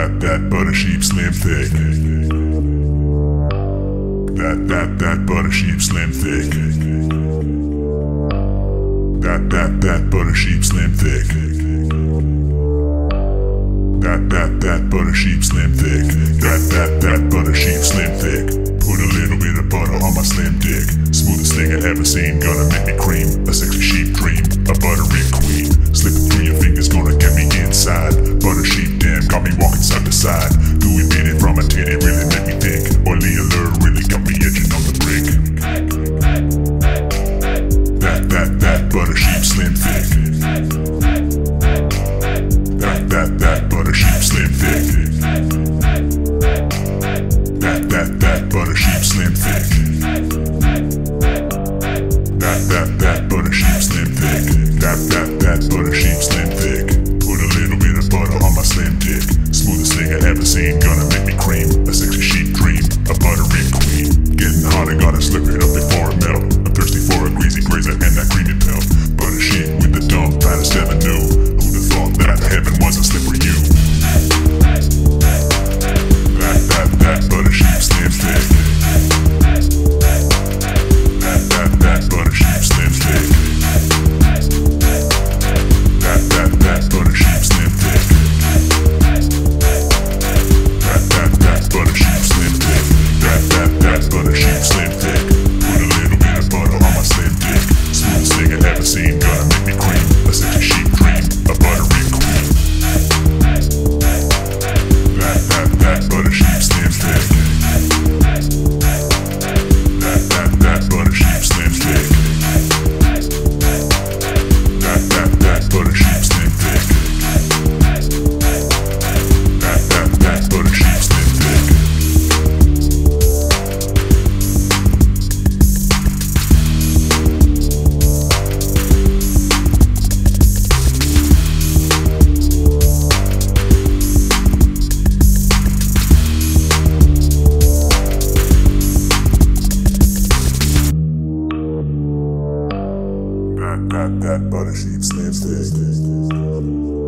that that butter sheep slim thick. That that that butter sheep slim thick. That that that butter sheep slim thick. That that that butter sheep slim thick. That that that butter sheep slim thick. Put a little bit of butter on my slim dick. Smoothest thing I ever seen. Gonna make me cream. A sexy sheep dream. A buttery queen. Slipping through your fingers. Gonna get me inside. slim thick. That, that, that butter sheep slim thick. That, that, that butter sheep slim thick. That, that, that That, that, that butter sheep slips.